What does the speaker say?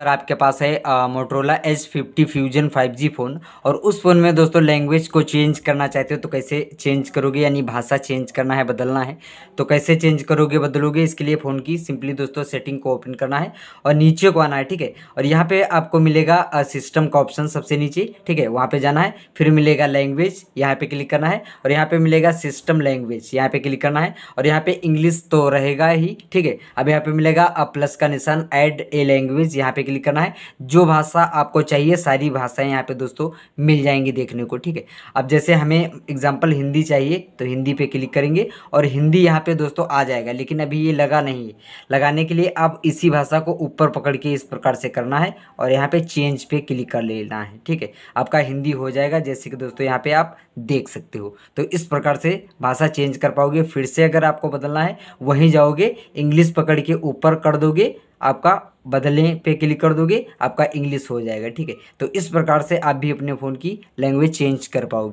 अगर आपके पास है Motorola edge fifty fusion five G phone और उस फ़ोन में दोस्तों लैंग्वेज को चेंज करना चाहते हो तो कैसे चेंज करोगे? यानी भाषा चेंज करना है, बदलना है तो कैसे चेंज करोगे, बदलोगे? इसके लिए फ़ोन की सिंपली दोस्तों सेटिंग को ओपन करना है और नीचे को आना है, ठीक है? और यहाँ पे आपको मिलेगा सिस्टम का ऑप्शन सबसे नीचे, ठीक है? वहाँ पर जाना है, फिर मिलेगा लैंग्वेज यहाँ पर क्लिक करना है और यहाँ पर मिलेगा सिस्टम लैंग्वेज यहाँ पर क्लिक करना है और यहाँ पर इंग्लिश तो रहेगा ही, ठीक है? अब यहाँ पर मिलेगा प्लस का निशान एड ए लैंग्वेज यहाँ पे क्लिक करना है। जो भाषा आपको चाहिए, सारी भाषाएँ यहाँ पे दोस्तों मिल जाएँगी देखने को, ठीक है? अब जैसे हमें एग्ज़ाम्पल हिंदी चाहिए तो हिंदी पे क्लिक करेंगे और हिंदी यहाँ पे दोस्तों आ जाएगा, लेकिन अभी ये लगा नहीं है। लगाने के लिए आप इसी भाषा को ऊपर पकड़ के इस प्रकार से करना है और यहाँ पे चेंज पे क्लिक कर लेना है, ठीक है? आपका हिंदी हो जाएगा, जैसे कि दोस्तों यहाँ पे आप देख सकते हो। तो इस प्रकार से भाषा चेंज कर पाओगे। फिर से अगर आपको बदलना है, वहीं जाओगे इंग्लिश पकड़ के ऊपर कर दोगे आपका बदलने पे क्लिक कर दोगे, आपका इंग्लिश हो जाएगा, ठीक है? तो इस प्रकार से आप भी अपने फ़ोन की लैंग्वेज चेंज कर पाओगे।